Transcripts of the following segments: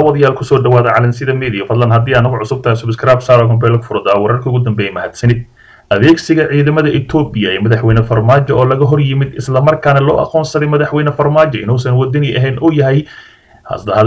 daawadayaal ku soo dhawaada calansida media fadlan. Haddii aanagu cusub tahay subscribe saara mobilka furada wararka ugu dambeeyay mahadsanid. Adeegsiga ciidamada etoobiya ee madaxweyne farmaajo oo laga hor yimid islamarkaana loo aqoonsaday madaxweyne farmaajo inuusan wadani ahayn oo yahay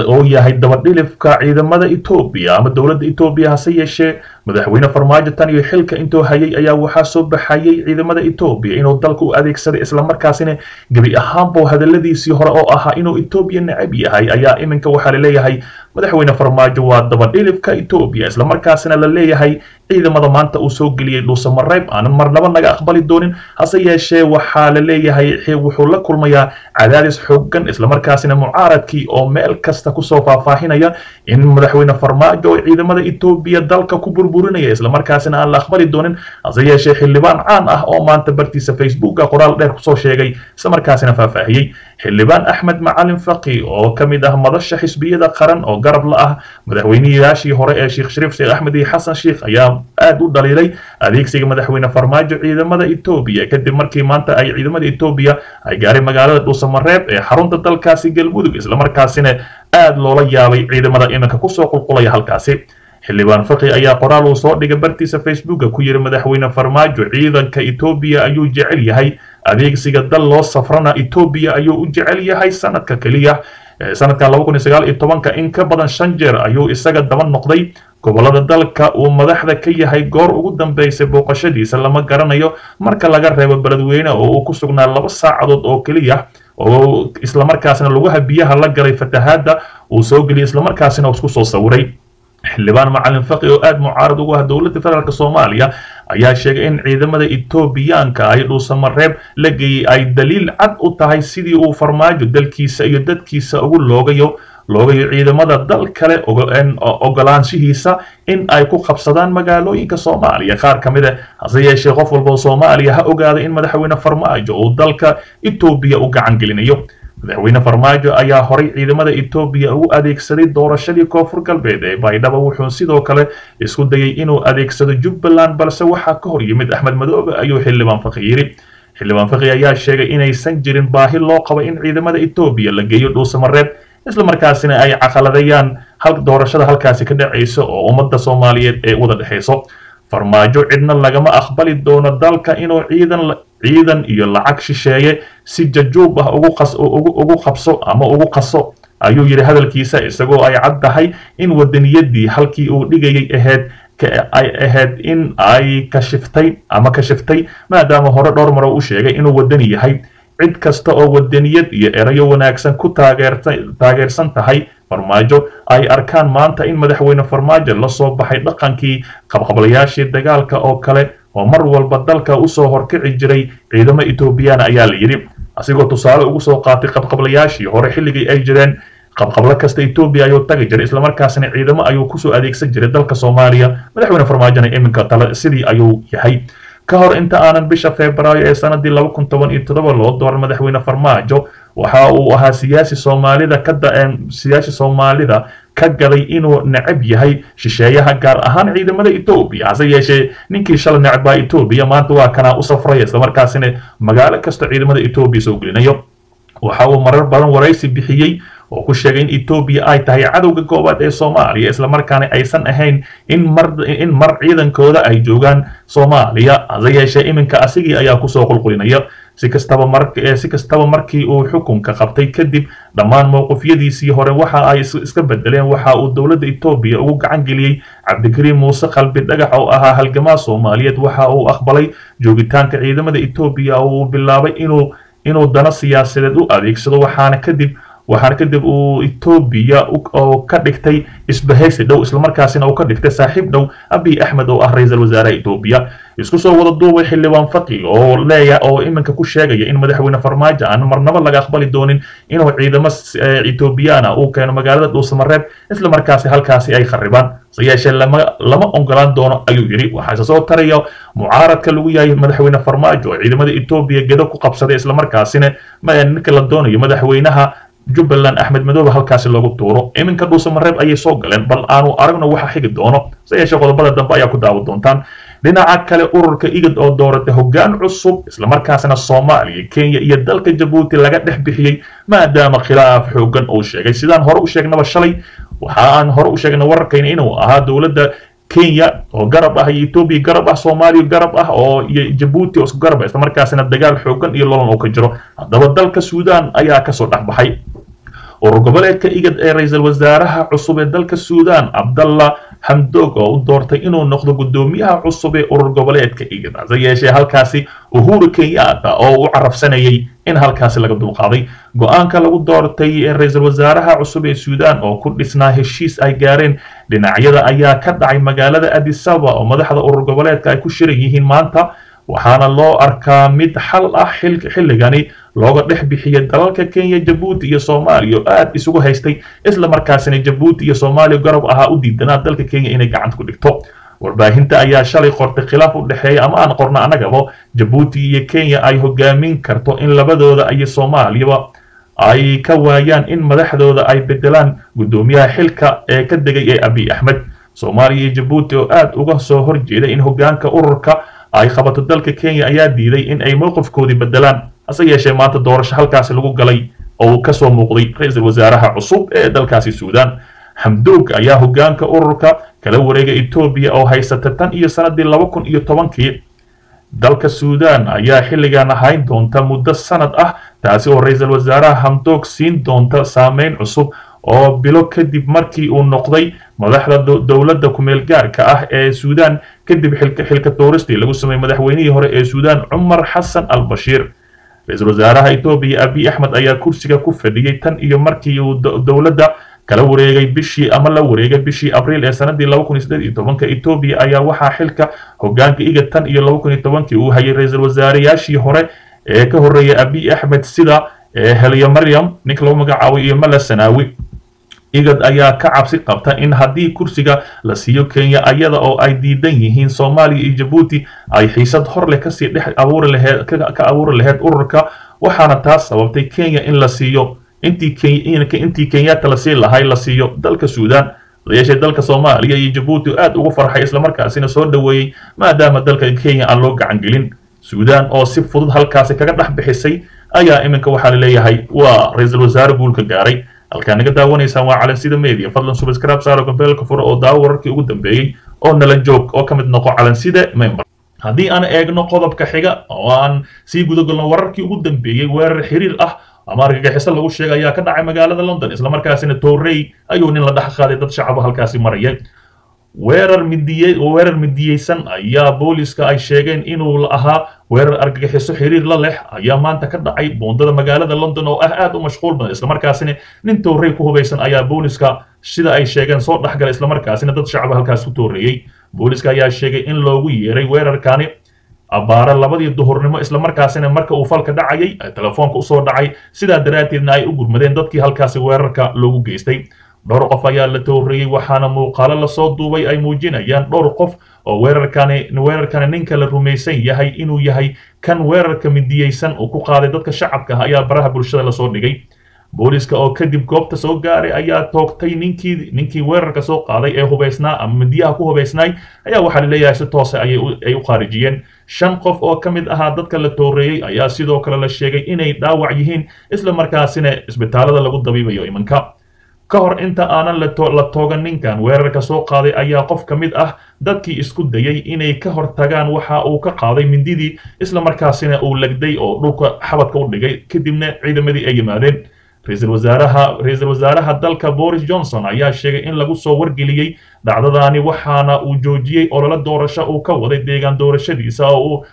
oo yahay dabadhilifka ciidamada etoobiya ama dowladda etoobiya hase yeeshee madaxweyne farmaajo tan iyo xilka intuu hayay ayaa waxaa soo baxayay ciidamada etoobiya inuu dalka u adeegsaday islamarkaasina gebi ahaanba hadaladiisii hore oo ahaa inuu etoobiya necab yahay ayaa iminka waxaa la leeyahay madaxweyne farmaajo waa dabadhilifka etoobiya islamarkaasina la leeyahay ciidamada maanta uu soo geliyey dhuusamareeb aanan marnaba naga aqbali doonin hase yeeshee waxaa la leeyahay wuxuu la kulmayaa cadaadis xoogan islamarkaasina mucaaradkii oo meel kasta ku soo faahfaahinaya in madaxweyne farmaajo oo ciidamada etoobiya dalka ku burburinaya islamarkaasina aan la aqbali doonin hase yeeshee xildhibaan caan ah oo maanta bartiisa facebooka qoraal dheer ku soo sheegay islamarkaasina faahfaahiyey xildhibaan axmed macalin faqi oo ka mid ah madasha xisbiyada qaran oo garab la ah madaxweynayaashii hore ee sheekh shariif sheekh axmed iyo xasan sheekh ayaa aad u dhaliilay adeegsiga madaxweyne farmaajo ciidamada etoobiya kadib markii maanta ay ciidamada etoobiya ay gaareen magaalada dhuusamareeb ee xarunta dalkaasi galmudug islamarkaasina aad loola yaabay ciidamada iminka ku soo qulqulaya halkaasi. Xildhibaan faqi ayaa qoraal uu soo dhigay bartiisa facebooka ku yiri madaxweyne farmaajo ciidanka etoobiya ayuu jecel yahay. Adeegsiga dal loo safrana etoobiya ayuu u jecel yahay sanadka keliya sanadkan laba kun iyo sagaal iyo tobanka in ka badan shan jeer ayuu isaga daba noqday. Gobolada dalka uu madaxda ka yahay goor ugu dambeysay booqashadiisa lama garanayo. Marka laga reebo beledweyne oo uu ku sugnaa laba saacadood oo keliya oo islamarkaasina lugaha biyaha la galay fatahaadda uu soo geliyay islamarkaasina isku soo sawiray xildhibaan macalin faqi oo aad mucaarad ugu ah dowladda federaalk soomaaliya ayaa sheegay in ciidamada etoobiyaanka ay dhuusamareeb la geeyey ay daliil cad u tahay sidii uu farmaajo dalkiisa iyo dadkiisa ugu loogayo. Loogayo ciidamada dal kale ogolaanshihiisa in ay ku qabsadaan magaalooyinka soomaaliya. Qaar ka mid a hase yeeshee qof walba oo soomaaliya ha ogaada in madaxweyne farmaajo uu dalka etoobiya u gacan gelinayo madaxweyne farmaajo ayaa horay ciidamada etoobiya ugu adeegsaday doorashadii koonfur galbeed ee baydhabo wuxuu sidoo kale isku dayay inuu adeegsado jubbaland balse waxaa ka hor yimid axmed madoobe ayuu xildhibaan faqi yidhi xildhibaan faqi ayaa sheegay inaysan jirin baahi loo qabo in ciidamada etoobiya la geeyo dhuusamareeb islamarkaasina ay caqaladayaan doorashada halkaasi ka dhacaysa oo ummadda soomaaliyeed ee wada dhexayso farmaajo cidna lagama aqbali doono dalka inuu ciidan ciidan iyo lacag shisheeye si jajuub ah ugu qabso ama ugu qaso. Ayuu yidhi hadalkiisa isagoo ay cad tahay in wadaniyadii halkii uu dhigayay ahayd ay ahayd in ay kashiftay ama kashiftay maadaama hore dhowr maro u sheegay inuu wadani yahay. Cid kasta oo wadaniyad iyo erayo wanaagsan ku taageersan tahay farmaajo ay arkaan maanta in madaxweyne farmaajo la soo baxay dhaqankii qabqablayaashii dagaalka oo kale oo mar walba dalka u soo horkici jiray ciidamo etoobiyana ayaa la yidhi. Asigoo tusaale ugu soo qaatay qabqablayaashii hore xilligii ay jireen qabqablo kasta etoobiya ayuu tagi jiray islamarkaasina ciidamo ayuu ku soo adeegsan jiray dalka soomaaliya. Madaxweyne farmaajona iminka tale sidii ayuu yahay ka hor inta aanan bisha febraayo ee sanadii laba kun toban iyo toddoba loo dooran madaxweyne farmaajo waxa uu ahaa siyaasi soomaalida ka siyaasi soomaalida ka gaday inuu necab yahay shisheeyaha gaar ahaan ciidamada etoobiya hase yeeshee ninkii shalay necbaa etoobiya maanta waa kanaa u safraya islamarkaasina magaalo kasta ciidamada etoobiya soo gelinayo. Waxa uu marar badan waraysi bixiyey oo ku sheegay in etoobiya ay tahay cadowga goobaad ee soomaaliya islamarkaana aysan ahayn in mar ciidankooda ay joogaan soomaaliya. Hase yeeshee iminka asigii ayaa ku soo qulqulinaya. Mar si kastaba markii uu xukunka qabtay kadib dhammaan mowqifyadiisii hore waxa ay iska bedeleen waxa uu dowladda etoobiya ugu gacan geliyey cabdikariim muuse qalbi dhagax oo ahaa halgamaa soomaaliyeed. Waxa uu aqbalay joogitaanka ciidamada etoobiya oo uu bilaabay inuu inuu dano siyaasadeed u adeegsado. Waxaana kadib waxaana kadib uu etoobiya oo ka dhigtay isbahaysi dhow islamarkaasina uu ka dhigtay saaxiib dhow abiy axmed oo ah ra'iisul wasaaraha etoobiya isku soo wada duubay xildhibaan faqi oo leeya oo iminka ku sheegaya in madaxweyne farmaajo aan marnaba laga aqbali doonin inuu ciidamo etoobiyana uu keeno magaalada dhuusamareeb islamarkaasi halkaasi ay kharibaan se yeeshee lama lama ogolaan doono ayuu yidhi. Waxaase soo taraya mucaaradka lagu yahay madaxweyne farmaajo oo ciidamada etoobiya gedo ku qabsaday islamarkaasina ninka la doonayo madaxweynaha jubbaland axmed madoobe halkaasi loogu tuuro. Iminka dhuusamareeb ayay soo galeen. Bal aanu aragno waxa xigi doono. Se yeeshee qodobada dambe ayaa ku daawa doontaan. Dhinaca kale ururka igad oo dooratay hoggaan cusub islamarkaasna soomaaliya kenya iyo dalka jabuuti laga dhex bixiyey maadaama khilaaf xoogan uu sheegay. Sidaan hore u sheegnaba shalay waxa aan hore u sheegnay wararkayna inuu ahaa dowladda kenya oo garab ah iyo etoobiya garab ah soomaaliya garab ah oo iyo jabuuti oo isku garab ah isla markaasina dagaal xoogan iyo lolan oo ka jiro. Haddaba dalka suudaan ayaa ka soo dhexbaxay urur goboleedka igad ee ra'iisul wasaaraha cusub ee dalka suudaan cabdalla hamdoog oo u doortay inuu noqdo guddoomiyaha cusub ee urur goboleedka igad hase yeeshee halkaasi uhuru kenyatta oo u carabsanayay in halkaasi laga dulqaaday. Go'aanka lagu doortay ee ra'iisul wasaaraha cusub ee suudaan oo ku dhisnaa heshiis ay gaareen dhinacyada ayaa ka dhacay magaalada adisaba oo madaxda urur goboleedka ay ku shiran yihiin maanta waxaana loo arkaa mid xal ah xilligani looga dhex bixiyay dalalka kenya jabuuti iyo soomaaliya oo aad isugu haystay isla markaasina jabuuti iyo soomaaliya garab ahaa u diidanaa dalka kenya inay gacanta ku dhigto. Warbaahinta ayaa shalay qortay khilaaf u dhexeeya ama aan qorno annagaba jabuuti iyo kenya ay hogaamin karto in labadooda iyo soomaaliyaba ay ka waayaan in madaxdooda ay bedelaan guddoomiyaha xilka ee ka degay ee abiy axmed. Soomaaliya iyo jabuuti oo aad uga soo horjeeda in hogaanka ururka ay qabato dalka kenya ayaa diiday in ay mowqifkoodii bedelaan hase yeeshee maanta doorasho halkaasi lagu galay oo uu ka soo muuqday ra'iisul wasaaraha cusub ee dalkaasi suudaan. Hamdoog ayaa hogaanka ururka kala wareegay etoobiya oo haysata tan iyo sanadii laba kun iyo tobankii. Dalka suudaan ayaa xilligan ahayn doonta muddo sanad ah taasi oo ra'iisul wasaaraha hamdoog siin doonta saameyn cusub oo bilo kadib markii uu noqday madaxda dowladda kumeel gaarka ah ee suudaan kadib xilka dooristii lagu sameeyey madaxweynihii hore ee suudaan cumar xasan al bashiir ra'iisul wasaaraha etoobiya abiy axmed ayaa kursiga ku fadhiyey tan iyo markii uu dowladda kala wareegay bishii ama la wareegay bishii abriil ee sanadii etoobiya ayaa waxaa xilka hogaanka iga tan iyo uu hayay ra'iisul wasaareyaashii hore ee ka horreeyay abiy axmed sida helya maryam ninka lagu magacaabay iyo mala sanaawi igad ayaa ka cabsi qabta in haddii kursiga la siiyo kenya ayada oo ay diidan yihiin soomaaliya iyo jabuuti ay xiisad hor leh ka sii dhex abuuri laheed abuuri laheyd ururka waxaana taas sababtay kenya in la siiyo intii kenyatta la sii lahay la siiyo dalka suudaan. Yeeshee dalka soomaaliya iyo jabuuti aad ugu farxay islamarkaasina soo dhoweeyey maadaama dalka kenya aan loo gacan gelin. Suudaan oo si fudud halkaasi kaga dhex bixisay ayaa iminka waxaa la leeyahay waa ra'iisul wasaare guulka gaaray halkaa naga daawanaysaan waa calansida media. Fadlan subscribe saaro gambeelka fure oo daawo wararkii ugu dambeeyey oo nala joog oo ka mid noqo calansida member. Haddii aan eegno qodobka xiga oo aan sii gudagalno wararkii ugu dambeeyey weerar xiriir ah ama argagixiso lagu sheegay ayaa ka dhacay magaalada london islamarkaasina torrey ayuu nin la dhex qaaday dad shacaba halkaasi maraya weerar midiye weerar midiyeysan ayaa booliska ay sheegeen inuu ahaa weerar argagixiso xiriir la leh ayaa maanta ka dhacay buundada magaalada london oo ah aad u mashquul badan. Islamarkaasina nin torrey ku hubaysan ayaa booliska sida ay sheegeen soo dhexgalay islamarkaasina dad shacaba halkaas ku tooreeyey booliska ayaa sheegay in loogu yeeray weerarkani abbaare labadii duhurnimo islamarkaasina marka uu falka dhacayay telefoonka u soo dhacay. Sidaa daraaddeedna ay u gurmadeen dadkii halkaasi weerarka loogu geystay dhowr qof ayaa la tooreeyey waxaana muuqaalo la soo duubay ay muujinayaan dhowr qof oo weerarkani weerarkani ninka la rumaysan yahay inuu yahay kan weerarka midiyeysan uu ku qaaday. Dadka shacabka ah ayaa baraha bulshada la soo dhigay. Booliska oo kadib goobta soo gaaray ayaa toogtay ninkii ninkii weerarka soo qaaday ee hubaysnaa ama midiyaha ku hubaysnaay ayaa waxaa la leeyahay si toose ayay ay u khaarijiyeen shan qof oo ka mid ahaa dadka la tooreeyey ayaa sidoo kale la sheegay inay dhaawac yihiin isla markaasina isbitaalada lagu dabiibayo imanka ka hor inta aanan la toogan ninkan weerarka soo qaaday ayaa qof ka mid ah dadkii isku dayay inay ka hor tagaan waxa uu ka qaaday mindidii isla markaasina uu legday oo dhulka xabadka u dhigay. Kadibna ciidamadii ay yimaadeen. Ra'iisul wasaaraha ra'iisul wasaaraha dalka boris johnson ayaa sheegay in lagu soo wargeliyey dhacdadaani waxaana uu joojiyey olole doorasho uu ka waday deegaan doorashadiisa oo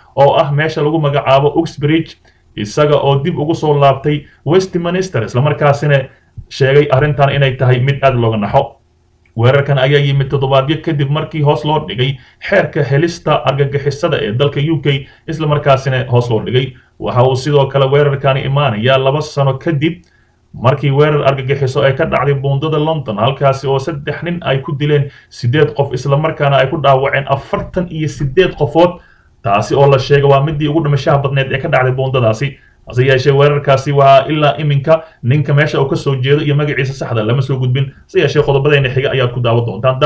ah meesha lagu magacaabo uxbridge isaga oo dib ugu soo laabtay westminster islamarkaasina sheegay arrintan inay tahay mid aad looga naxo. Weerarkan ayaa yimid toddobaadyo kadib markii hoos loo dhigay xeerka helista argagixisada ee dalka u k islamarkaasina hoos loo dhigay. Waxa uu sidoo kale weerarkani imaanayaa laba sano kadib markii weerar argagixiso ay ka dhacday buundada london halkaasi oo saddex nin ay ku dileen siddeed qof islamarkaana ay ku dhaawaceen afartan iyo siddeed qofood. Taasi oo la sheegay waa midii ugu dhimashaha badneed ee ka dhacday buundadaasi hase yeeshee weerarkaasi waa ilaa iminka ninka meesha uu ka soo jeedo iyo magaciisa saxda lama soo gudbin. Hase yeeshee qodobadayna xiga ayaad ku daawan doontaan